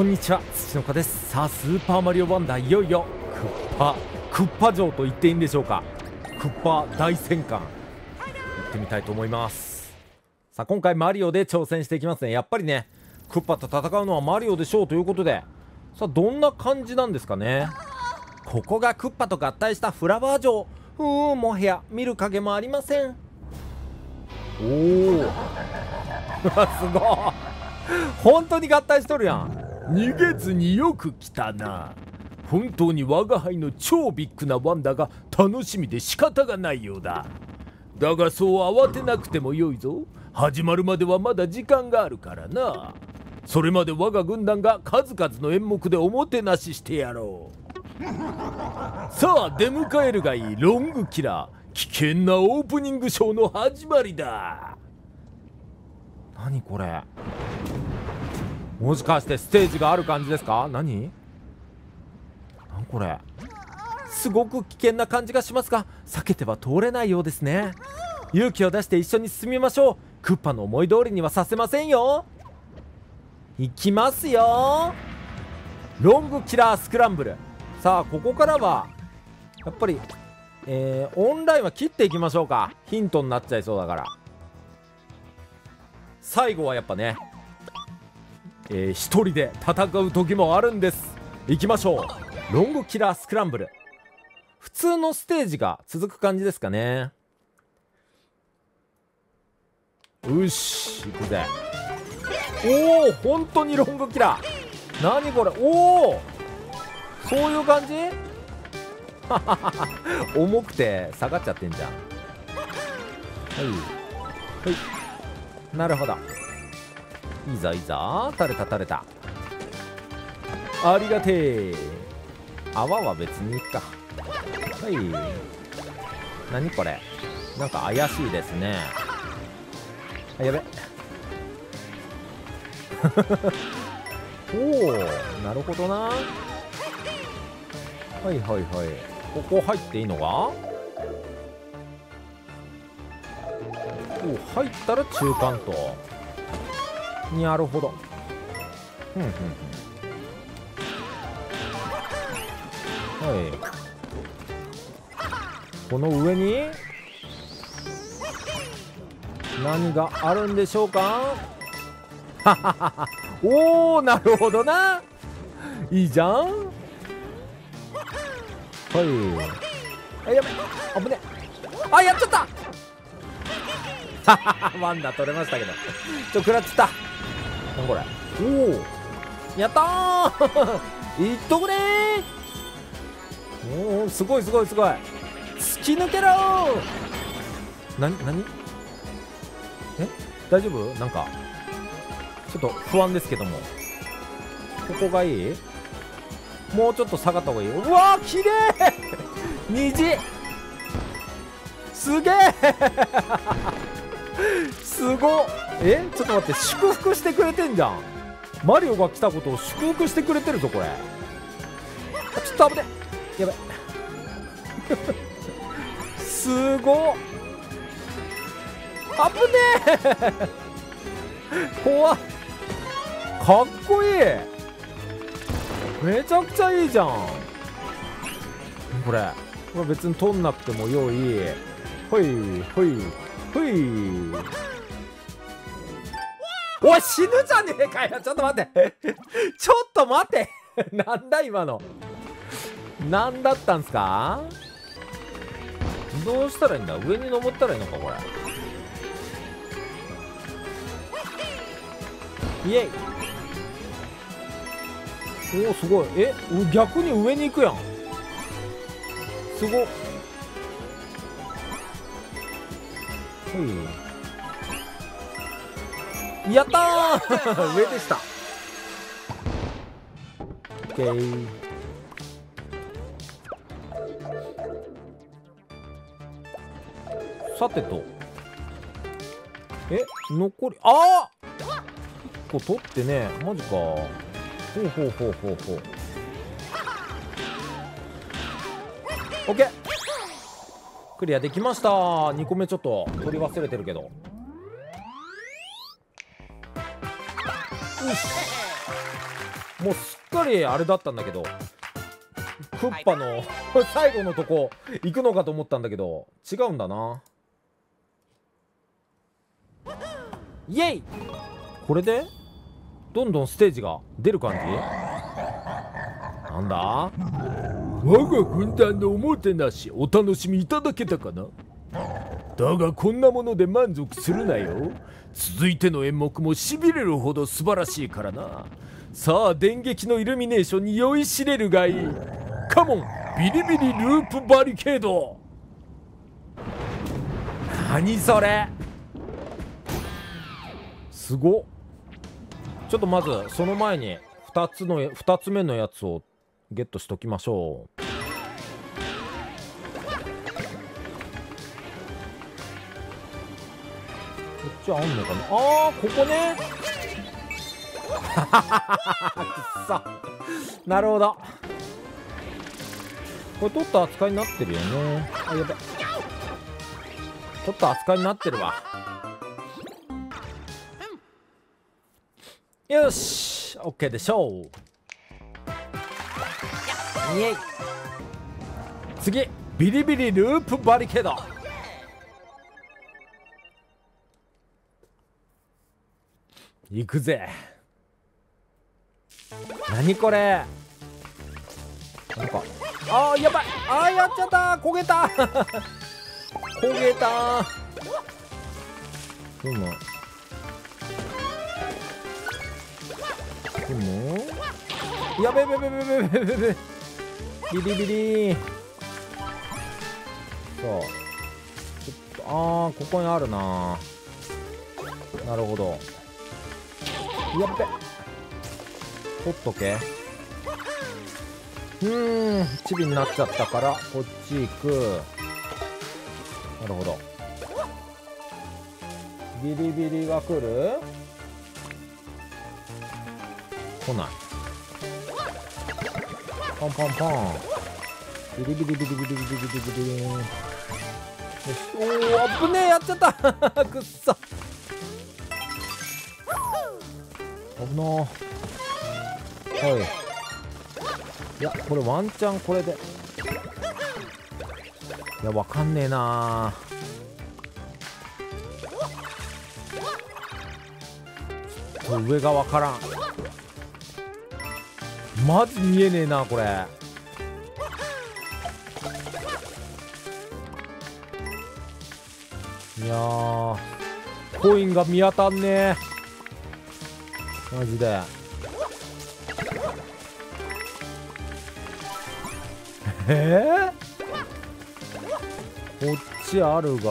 こんにちは。土の子です。さあスーパーマリオワンダーいよいよクッパクッパ城と言っていいんでしょうか。クッパ大戦艦行ってみたいと思います。さあ今回マリオで挑戦していきますね。やっぱりねクッパと戦うのはマリオでしょうということで。さあどんな感じなんですかね。ここがクッパと合体したフラワー城。うーんもはや見る影もありません。おお すごい。本当に合体しとるやん。逃げずによく来たな。本当に我が輩の超ビッグなワンダが楽しみで仕方がないようだ。だがそう慌てなくてもよいぞ。始まるまではまだ時間があるからな。それまで我が軍団が数々の演目でおもてなししてやろう。さあ出迎えるがいい。ロングキラー。危険なオープニングショーの始まりだ。何これ。もしかしてステージがある感じですか？何？何これ？すごく危険な感じがしますが避けては通れないようですね。勇気を出して一緒に進みましょう。クッパの思い通りにはさせませんよ。行きますよ。ロングキラースクランブル。さあここからはやっぱりえー、オンラインは切っていきましょうか。ヒントになっちゃいそうだから。最後はやっぱねえー、一人で戦う時もあるんです。行きましょう。ロングキラースクランブル。普通のステージが続く感じですかね。よし行くぜ。おお本当にロングキラー。何これ？おおそういう感じ？重くて下がっちゃってんじゃん。はい。はい。なるほど。いいぞいいぞ垂れた垂れた。ありがてえ。泡は別にいっか。はい。何これ。なんか怪しいですね。あやべ。おおなるほどな。はいはいはい。ここ入っていいのかお入ったら中間と。なるほど。ふんふんふん。はい。この上に何があるんでしょうか？はははおおなるほどな。いいじゃん。はい。あやべ。危ね。あやっちゃった。ワンダ取れましたけど。ちょ食らっちゃった。何これ。おおやったー。いっとくれおおすごいすごいすごい。突き抜けろなになにえ？大丈夫？なんか。ちょっと不安ですけども。ここがいい？もうちょっと下がった方がいい？うわー綺麗。虹。すげえ すごえちょっと待って祝福してくれてんじゃん。マリオが来たことを祝福してくれてるぞこれ。ちょっと危ねやばい。すごっ。危ねえ。怖っ。かっこいい。めちゃくちゃいいじゃん。これ。これ別に取んなくてもよい。ほいほいほい。おい死ぬじゃねえかよ。ちょっと待って。ちょっと待って。なんだ今の。何だったんすか？どうしたらいいんだ？上に登ったらいいのかこれ。イエイ。おおすごい。え逆に上に行くやん。すごっ。はい。やったー！上でした。OK さてと。え残りああ1個取ってね。マジか。ほうほうほうほうほう。OK クリアできました。2個目ちょっと取り忘れてるけどしもうすっかりあれだったんだけどクッパの 最後のとこ行くのかと思ったんだけど違うんだな。イエイ！これでどんどんステージが出る感じ？なんだ？我が軍団のおもてなしお楽しみいただけたかな？だがこんなもので満足するなよ。続いての演目もしびれるほど素晴らしいからな。さあ電撃のイルミネーションに酔いしれるがいい。カモンビリビリループバリケード。何それ？すごちょっとまずその前に2つの2つ目のやつをゲットしときましょう。ちあんのかな？あーここね。く っさなるほど。これ取った扱いになってるよね。あやべ取った扱いになってるわ。よし OK でしょう。イエイ。次ビリビリループバリケード。行くぜ。何これ。なんか。あーやばい。あーやっちゃった。焦げた。焦げた。でも。でも。やべべべべべべべべ。ビリビリ。そう。ちょっとあーここにあるな。なるほど。やっべ。取っとけ。うん。チビになっちゃったからこっち行く。なるほど。ビリビリが来る？来ない。パンパンパン。ビリビリビリビリビリビリビリビリ。よし。おー危ねえ。やっちゃった。くっそ。危な。はい。いやこれワンチャンこれで。いやわかんねえな。ちょっと上がわからん。マジ見えねえなこれ。いやコインが見当たんねえ。マジで。え？ー、こっちあるが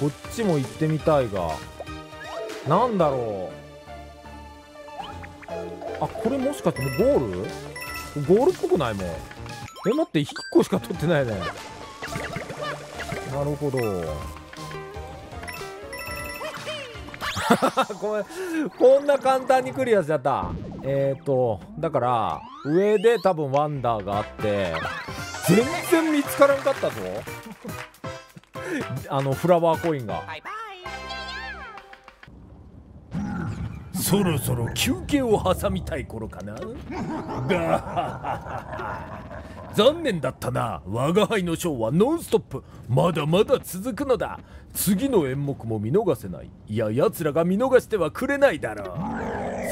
こっちも行ってみたいが。なんだろう。あこれもしかしてもゴール？ゴールっぽくないもん。え待って1個しか取ってないね。なるほど。ごめん。こんな簡単にクリアしちゃった。えっ、ー、とだから上で多分ワンダーがあって全然見つからんかったぞ。あのフラワーコインが。そろそろ休憩を挟みたい頃かな。残念だったな。我が輩のショーはノンストップ。まだまだ続くのだ。次の演目も見逃せない。いや奴らが見逃してはくれないだろう。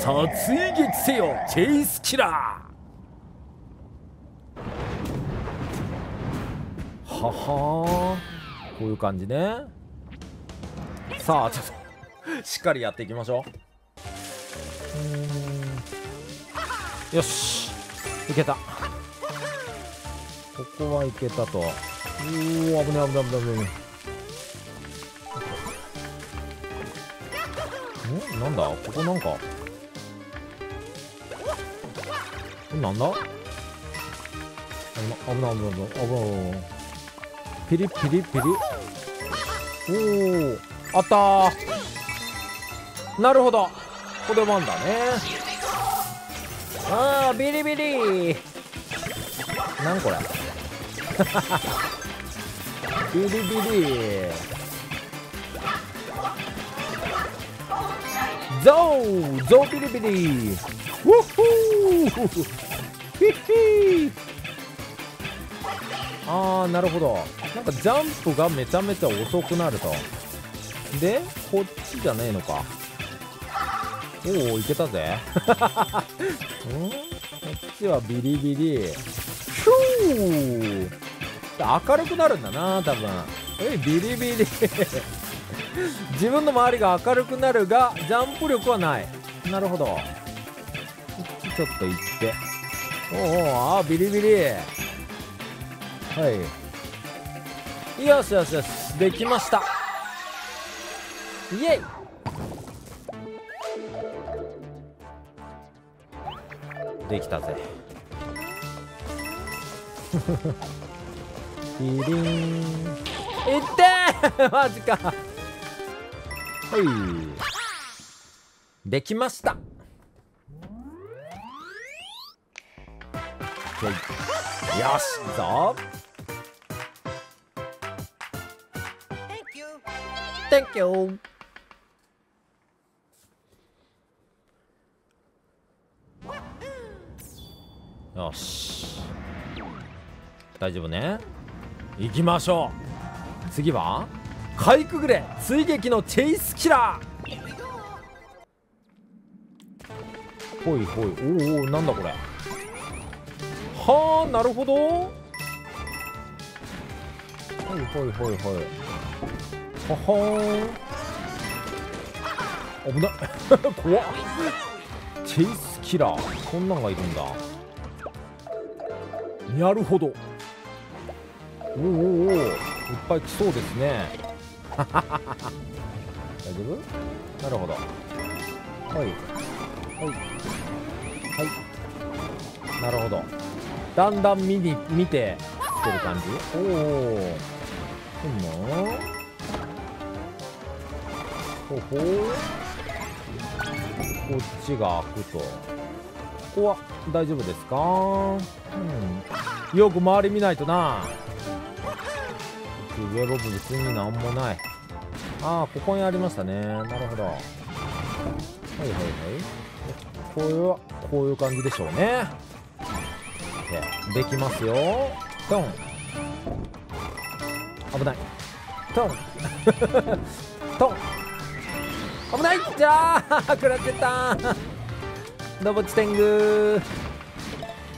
さあ追撃せよチェイスキラー。ははこういう感じね。さあちょっとしっかりやっていきましょう。よし。いけた。ここはいけたと。おお危ね危ね危ね危ねんなんだ？ここなんか。なんだ？危ない危ない危ない危ない。ピリピリピリ。おおあったなるほど。これワンだね。ああビリビリ。なんこれ？ビリビリゾウゾウビリビリウッホーヒッヒー。あーなるほど。なんかジャンプがめちゃめちゃ遅くなると。でこっちじゃねえのか。おおいけたぜ。ん。こっちはビリビリ。ヒュー。明るくなるんだな多分。えビリビリ。自分の周りが明るくなるがジャンプ力はない。なるほど。ちちょっと行って。おおあビリビリ。はい。よしよしよし。できました。イエイ。できたぜ。ピリン。いってマジか。はい。できました。よしぞ。Thank you よし。大丈夫ね。行きましょう。次はかいくぐれ追撃のチェイスキラー。ほいほい。おおなんだこれ。はあなるほど。ほいほいほいほい。ははー。危ない 怖っ。チェイスキラー。こんなんがいるんだ。なるほど。おおおいっぱい来そうですね大丈夫なるほどはいはいはいなるほどだんだん見に見てってる感じおおそんなほほこっちが開くとここは大丈夫ですかうんよく周り見ないとな上ロブ別になんもない。ああここにありましたね。なるほど。はいはいはい。こういうこういう感じでしょうね。できますよ。トン。危ない。トン。トン。危ない。じゃあ食らってた。ドボチテング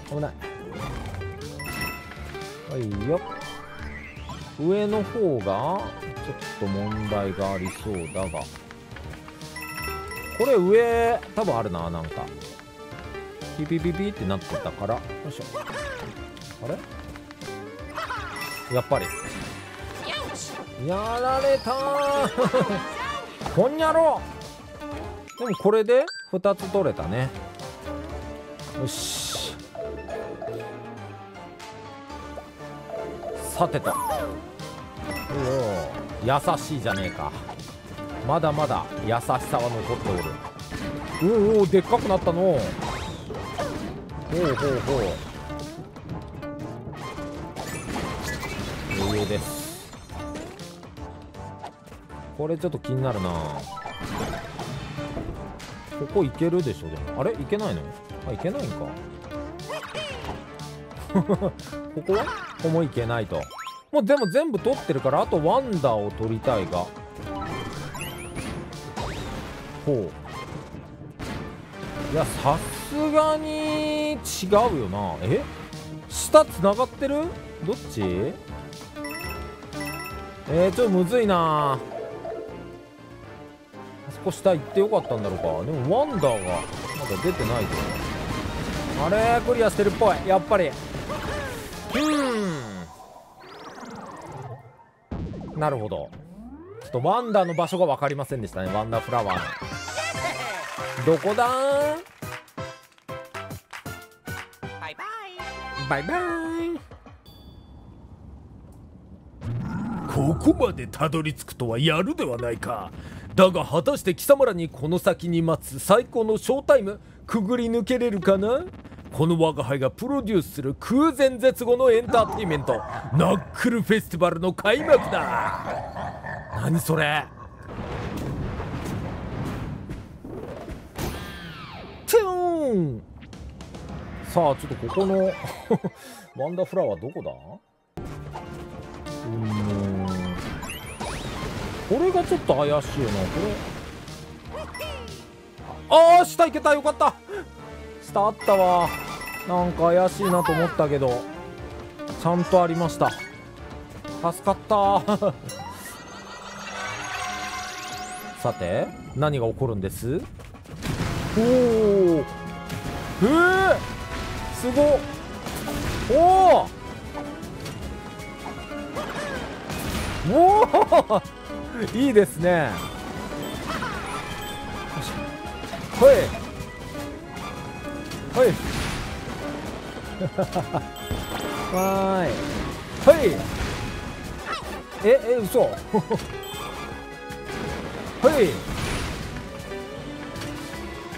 危ない。はいよ上の方がちょっと問題がありそうだが。これ上多分あるななんか。ピピピピってなってたから。よいしょ。あれ？やっぱり。やられたー。こんにゃろ。でもこれで2つ取れたね。よし。さてとおお優しいじゃねえか。まだまだ優しさは残っておる。おおでっかくなったの。ほうほうほう。余裕です。これちょっと気になるな。ここ行けるでしょでも。あれ？行けないの？あ行けないんか。ここは？ここも行けないと。もうでも全部取ってるからあとワンダーを取りたいが。ほう。いやさすがに違うよな。え？下つながってる？どっち？えー、ちょっとむずいな。あそこ下行ってよかったんだろうか。でもワンダーがまだ出てないぞ。あれクリアしてるっぽい。やっぱり。なるほど。ちょっとワンダーの場所が分かりませんでしたね。ワンダーフラワーの。どこだ？バイバイ。バイバイ。ここまでたどり着くとはやるではないか。だが果たして貴様らにこの先に待つ最高のショータイムくぐり抜けれるかな？この我が輩がプロデュースする空前絶後のエンターテインメントナックルフェスティバルの開幕だ。何それ？トゥーン！さあちょっとここの ワンダーフラワーどこだ？うん。これがちょっと怪しいよなこれ。ああ下行けたよかった。下あったわ。なんか怪しいなと思ったけどちゃんとありました。助かった。さて何が起こるんです？おおえー、すごっ。おおおお いいですね。はい。はい。わーい。はい。ええ嘘。はい。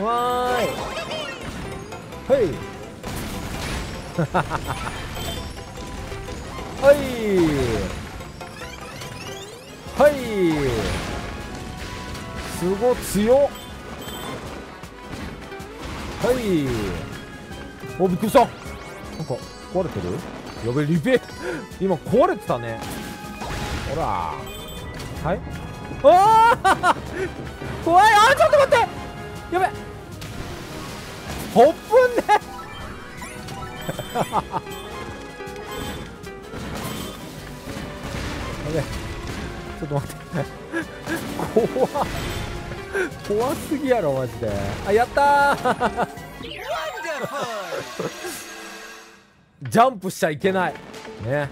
わーい。はい。はい。はい。すご強っ。はいおびっくりした。なんか壊れてる？やべリペ今壊れてたね。ほら。はい。ああ 怖い。あちょっと待って。やべほっぷんね。やべちょっと待って。怖怖すぎやろマジで。あやったー。ジャンプしちゃいけない。ね。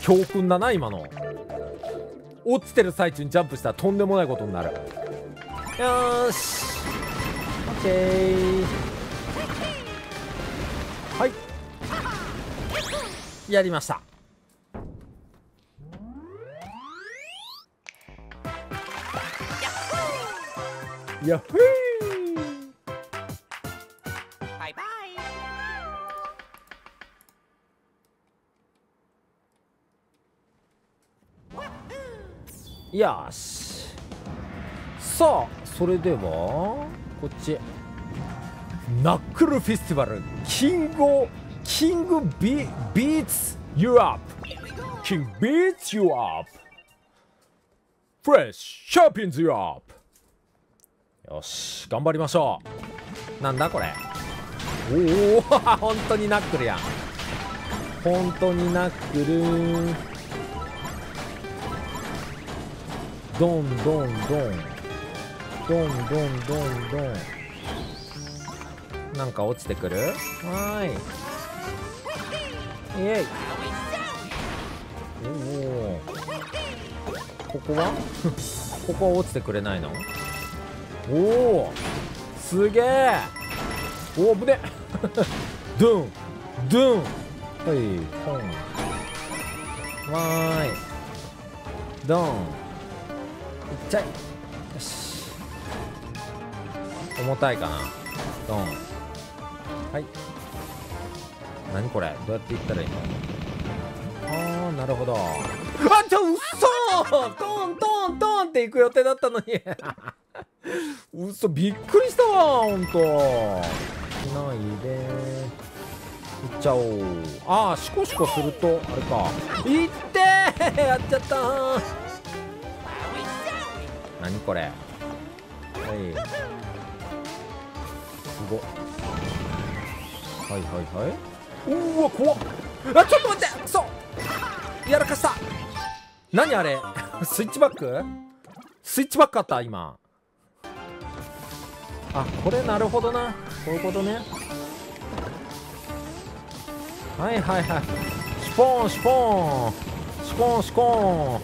教訓だな今の。落ちてる最中にジャンプしたらとんでもないことになる。よし。オッケー。はい。やりました。やっふー。よし。さあそれではこっち。ナックルフェスティバルキングキングビビーツユーアップキングビーツユーアップフレッシュシャーピンズユーアップよし頑張りましょう。なんだこれ。おお 本当にナックルやん。本当にナックルドンドンドンドンドンドン。ドンなんか落ちてくる？はーい。イエイ。おおここは？ここは落ちてくれないの？おおすげえおおぶね。ドゥン。ドゥン。はいポン。わーい。ドンちゃい。よし。重たいかな。ドン。はい。何これ。どうやっていったらいいの？あーなるほど。あちょうっそトントントンって行く予定だったのに。うっそびっくりしたわほんと。しないで。いっちゃおう。ああシコシコするとあれか。いってー！やっちゃったー何これ。はい。すご。はいはいはい。うわ怖っ。あちょっと待って。くそやらかした。何あれ？スイッチバック？スイッチバックあった？今。あこれなるほどな。こういうことね。はいはいはい。シュポーンシュポーン。シュポーンシュポーン。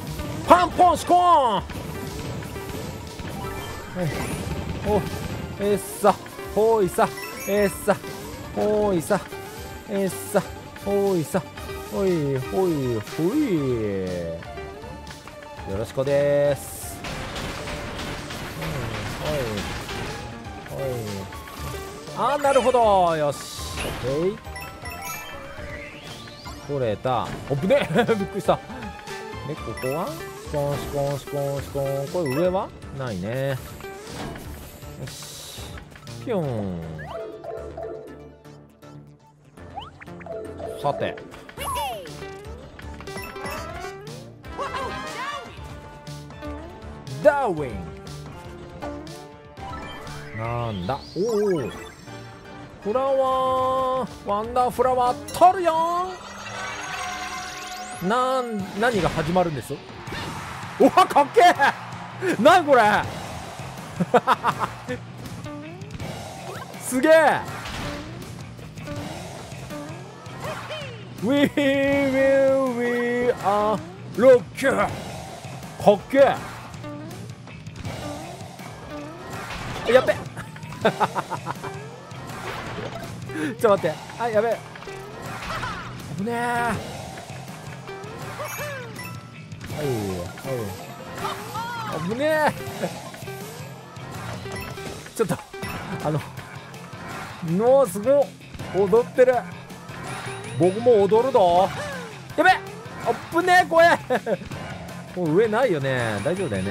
パンポンシュコーン。おえっさほいさえっさほいさえっさほいさほいほいほい。よろしくです。うんはい。はい。あなるほど。よし。オッケー取れた。おぶね びっくりした。でここはシコンシコンシコンシコン。これ上は？ないね。よし。ピョンさて。ダーウィン。なんだ？おお。フラワーワンダーフラワー取るよなん何が始まるんです？おわかっけえ。何これ？すげえ。We will we are rock かっけえ。やっべ。ちょっと待って。あやべえ。危ねえ。はいはい。危ねえ。ちょっとあのもうすごい踊ってる。僕も踊るぞ。やべあっぶねえ声 もう上ないよね。大丈夫だよね。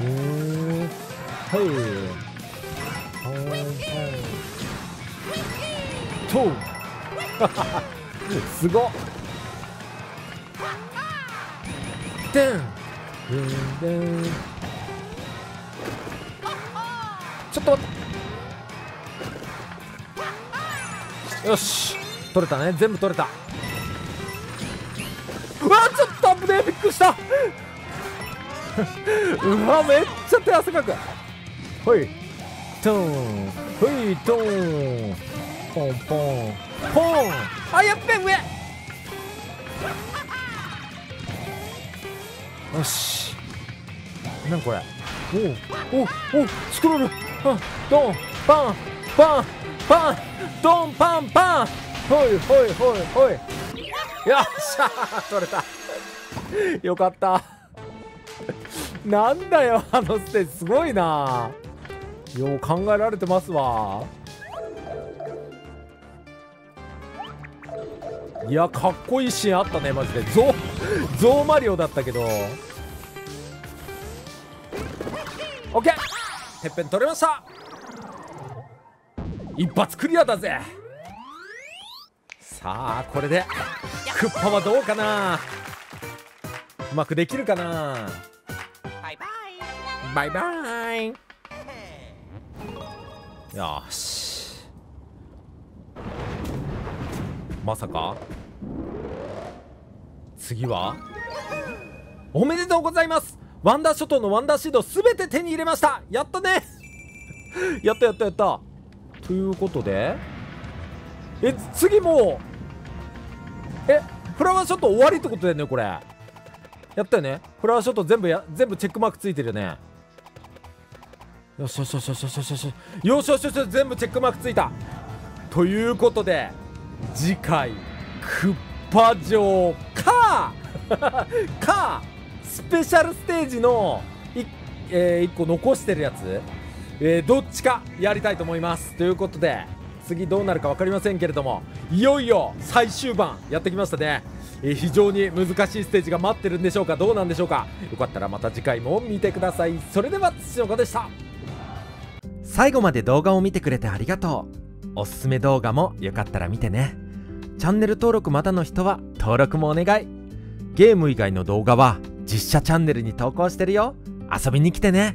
へえはい。ポンポンとすごっでんちょっと待って。よし。取れたね。全部取れた。うわちょっと危ねえ。びっくりした。うわめっちゃ手汗かく。ほい。トン。ほいトン。ポンポン。ポン。あやっべ上よしなんこれおおおおスクロールあドンパンパンパンドンパンパンほいほいほいほいよっしゃー取れたよかったなんだよあのステージすごいなよう考えられてますわいやかっこいいシーンあったねマジで。ゾゾウマリオだったけど。オッケー。てっぺん取れました。一発クリアだぜ。さあこれでクッパはどうかな。うまくできるかな。バイバイ。バイバイよし。まさか？次は？おめでとうございます。ワンダー諸島のワンダーシードすべて手に入れました。やったね。やったやったやった。ということでえ次もうえフラワーショット終わりってことだよねこれ。やったよね。フラワーショット全部や全部チェックマークついてるよね。よしよしよしよしよしよしよしよしよしよし全部チェックマークついた。ということで次回クッパ城か かスペシャルステージのい、え1個残してるやつ、えーどっちかやりたいと思います。ということで次どうなるか分かりませんけれどもいよいよ最終盤やってきましたね、えー非常に難しいステージが待ってるんでしょうか？どうなんでしょうか？よかったらまた次回も見てください。それでは土の子でした。最後まで動画を見てくれてありがとう。おすすめ動画もよかったら見てね。チャンネル登録まだの人は登録もお願い。ゲーム以外の動画は実写チャンネルに投稿してるよ。遊びに来てね。